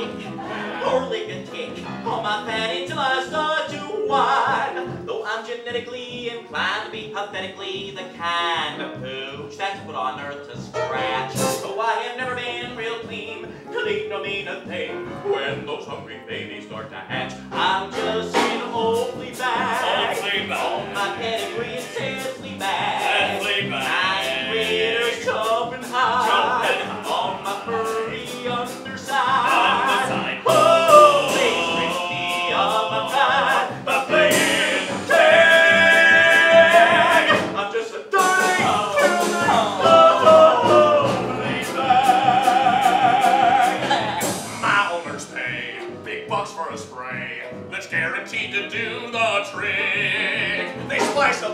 a kick on my fanny till I start to whine. Though I'm genetically inclined to be pathetically the kind of pooch that's put on earth to scratch. So I have never been real clean, clean no mean a thing. When those hungry babies start to hatch, I'm just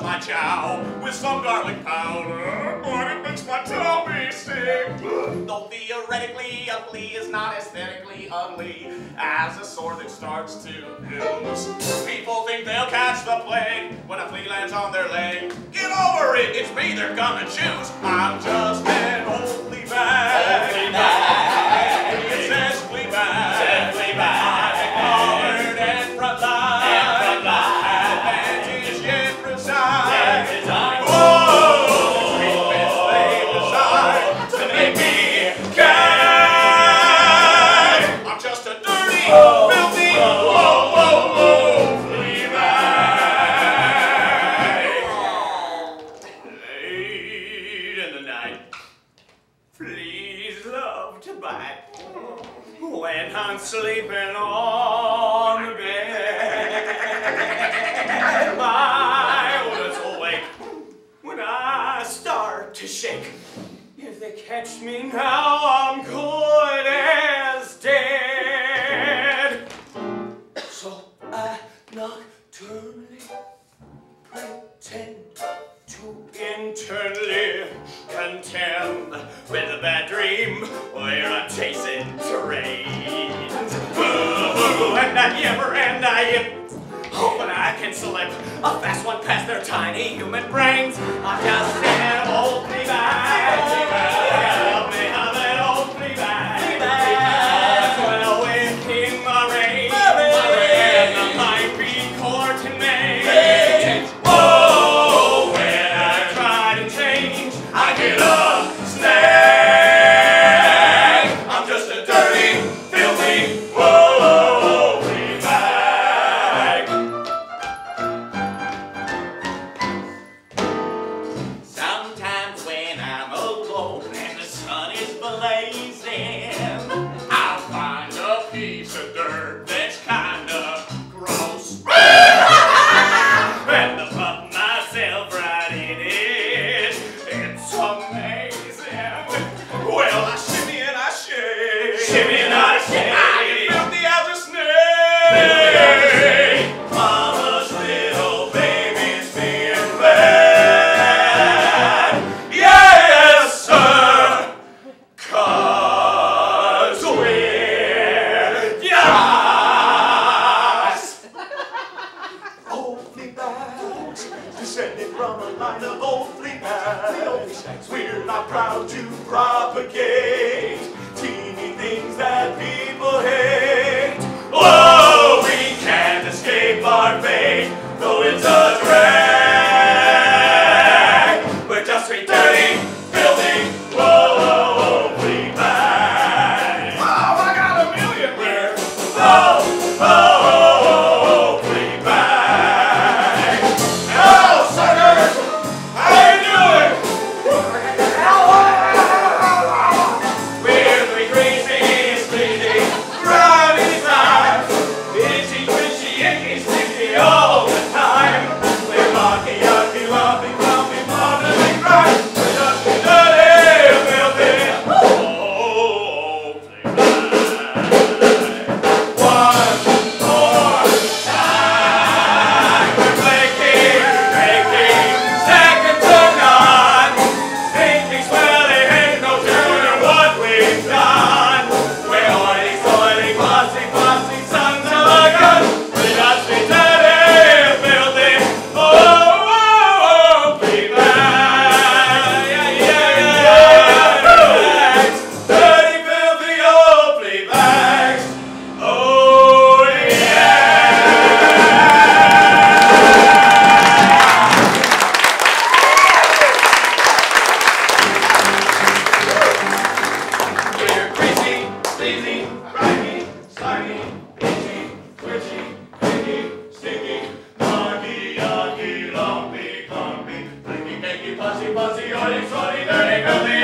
my chow with some garlic powder, but it makes my tummy sick. Though theoretically, flea is not aesthetically ugly as a sore that starts to ooze. People think they'll catch the plague when a flea lands on their leg. Get over it, it's me they're gonna choose. I'm just an. Old flea bag. Me now, I'm good as dead. So I nocturnally pretend to internally contend with a bad dream where I'm chasing trains. Ooh, and I yammer and I yip, hoping I can slip a fast one past their tiny human brains. I'm just bags, descended from a line of old flea bags. We're not proud to propagate teeny things that people hate. Signori solidari per